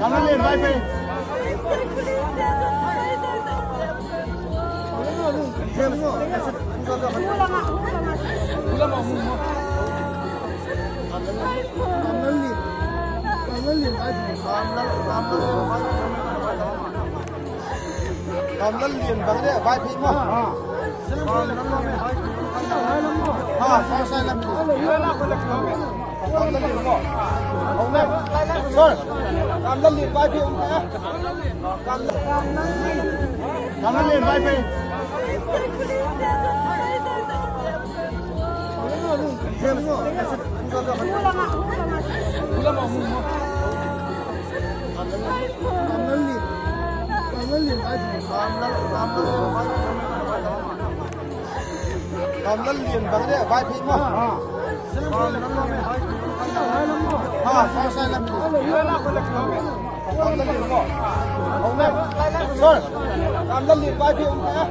Come in, my friend. Kamlan liền bằng đấy, vai phim mà. Ha, sao sai lầm? Kamlan liền mà. Ông này, rồi. हम liền vai phim nhé हम liền vai phim हम liền bằng đấy vai phim mà à sao sai lầm हम liền bỏ ông này rồi हम liền vai phim nhé